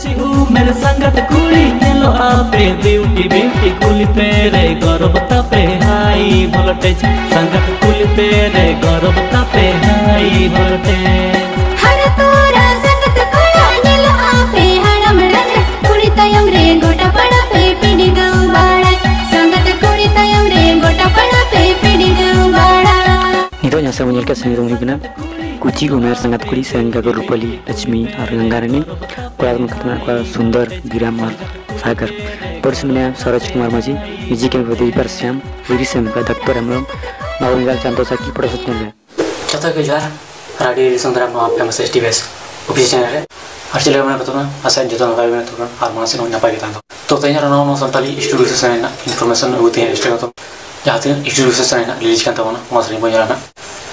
मेरे संगत कुड़ी नेलो आपे ब्यूटी ब्यूटी कुली पेरे गौरवता पे हाई वोल्टेज संगत कुली पेरे गौरवता पे हाई वोल्टेज हर तोरा संगत कोड़ा नीलो आपे हड़म रंग। कुड़ी तयम रे गोटा पड़ा पे पिड़ी गाँव बाड़ा। संगत कुड़ी तयम रे गोटा पड़ा पे पिड़ी गाँव बाड़ा। Nito nyasa menyelka seni rumah ibna कुची उमेर कुरी kulis को Rupali, लक्ष्मी और गंगारानी कथना का सुंदर विराम और सागर प्रोडक्शन बनाया सरोज कुमार माझी म्यूज़िक एवं दीपर श्याम लिरिक्स का डॉक्टर हम लोग चांदोसा की प्रोडक्शन चल रहा है के जार रेडियो संग्राम आप फ़ेमस एस बेस ऑफ़िस चैनल है। जो तो तो तेज होती है जहाँ तक रिलीज़ करता हूँ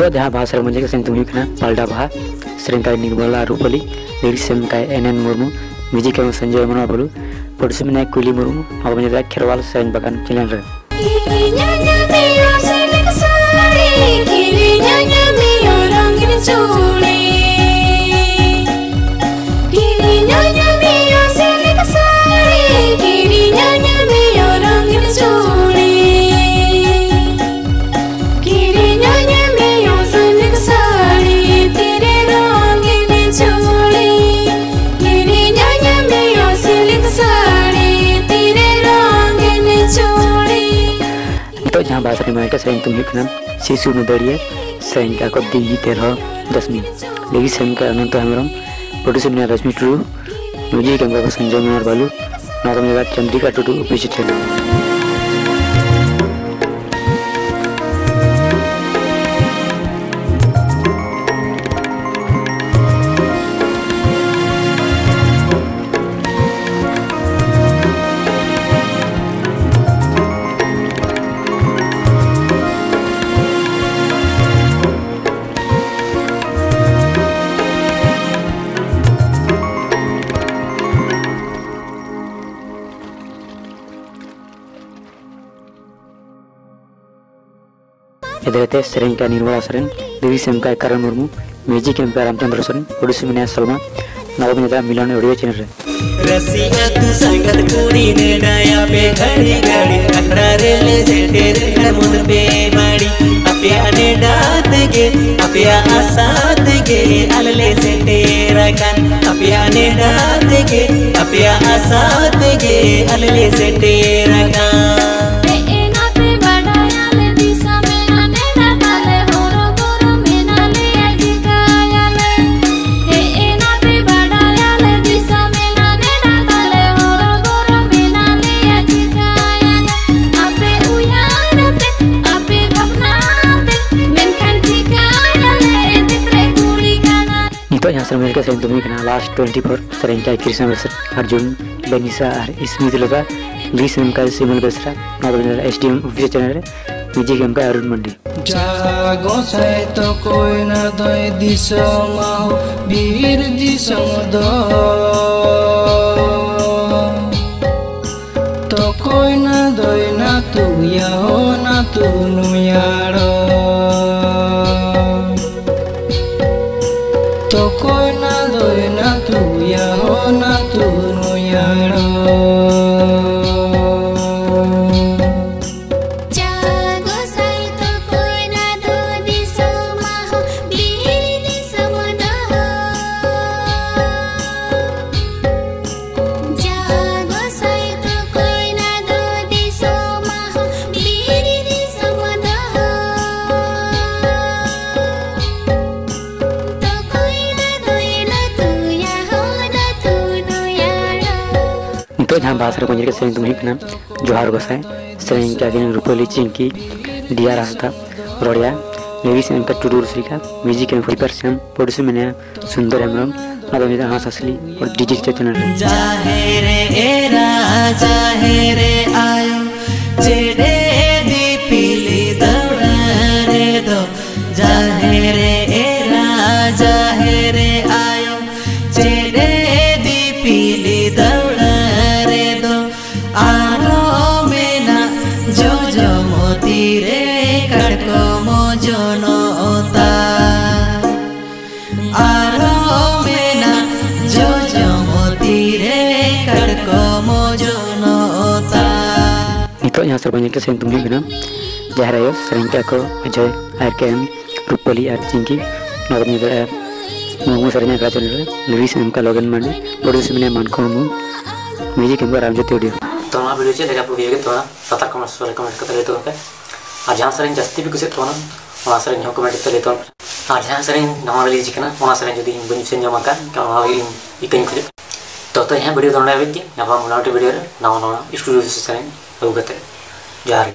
Untuk ada bahasa Romanjak yang tunjukkan Palda Bah, sering kali Nikbola Rupali, lirik Semkai enen Murmu, music yang Sanjay Manopalu, produksi menaik Kuli Murmu, awalnya dari Kerwal Selain Bakan Cilanre. Kirinya nyami orang ini culik bahasa remaja keseng tumi kena sisu mudariya sering ka ko digi terho dasmi lagi sem ka ananta hamram producer ne rashmi tru music yang ka sanjay mano balu na menjadi chandrika tutu official channel Nirmala seren dewi sem ka karan murmu music yang ka ramchandra seren producer ne salma na menjadi milan audio channel re रसिया तू संगत कुड़ी ने dia पे घड़ी घड़ी अखड़ा रे ले तेरे घर मुद पे माड़ी अपिया ने डात गे अपिया आसात गे अलले से तेरा कान अपिया ने डात गे अपिया आसात गे अलले से तेरा कान सर मेरे का सेंट दुमी कना लास्ट 24 सर इनका कृष्ण मिश्र अर्जुन, बनीसा और स्मित लगा ग्रीस में का सिमल बेस ना बने रहा एसडीएम ऑफ़िस चैनल रहे निजी के उनका अरुण मंडी। जागो सह तो कोई न दो तो कोई न दोए ना तू जहाँ बाहर को के सेरें तुम्हें कना जोहार गोसाई सेरें के आगे रूपली चिंकी दिया रास्ता रोड़िया लिरिक्स एम का टूडूर श्रीका म्यूज़िक एम फॉर श्याम प्रोड्यूसर मैंने सुंदर हेमरम ना तो हाँ असली और डिजिटल चैनल जाहे रे ए राजा रे कटको मोजनता यहाँ सर बजे तुम्बी जहाँ सेरेंट को Ajay R K M Rupali और चिंकी मुमू सेरे गाजल लुविस लगन मानी प्रड्यूस मे मानको मुमू म्यूज़िक रामजोति ऑडियो तो वीडियो चलिए ᱟᱨ ᱡᱟᱦᱟᱸ ᱥᱮᱨᱮᱧ ᱡᱟᱹᱥᱛᱤ ᱯᱮ ᱠᱩᱥᱤᱭᱟᱜ ᱛᱟᱵᱚᱱᱟ ᱚᱱᱟ ᱥᱮᱨᱮᱧ ᱦᱚᱸ ᱠᱚᱢᱮᱱᱴ ᱠᱟᱛᱮ ᱞᱟᱹᱭ ᱛᱟᱵᱚᱱ ᱯᱮ ᱟᱨ ᱡᱟᱦᱟᱸ ᱥᱮᱨᱮᱧ ᱱᱟᱣᱟ ᱨᱤᱞᱤᱡᱽ ᱠᱟᱱᱟ ᱚᱱᱟ ᱥᱮᱨᱮᱧ ᱡᱩᱫᱤ ᱤᱧ ᱵᱟᱹᱧ ᱥᱮᱨᱮᱧ ᱧᱟᱢ ᱟᱠᱟᱫ ᱮᱱᱠᱷᱟᱱ ᱚᱱᱟ ᱞᱟᱹᱜᱤᱫ ᱤᱧ ᱤᱠᱟᱹᱧ ᱠᱷᱚᱡᱚᱜ ᱛᱚ ᱛᱚ ᱤᱧᱟᱹᱜ ᱵᱷᱤᱰᱤᱭᱳ ᱫᱚ ᱱᱚᱰᱮ ᱦᱟᱹᱵᱤᱡ ᱜᱮ ᱧᱟᱯᱟᱢ ᱢᱚᱴᱟᱢᱩᱴᱤ ᱵᱷᱤᱰᱤᱭᱳ ᱨᱮ ᱱᱟᱣᱟ ᱱᱟᱣᱟ ᱥᱴᱩᱰᱤᱭᱳ ᱥᱮᱨᱮᱧ ᱟᱹᱜᱩ ᱠᱟᱛᱮ ᱡᱚᱦᱟᱨ ᱜᱮ